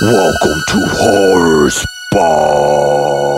Welcome to Horror Spot.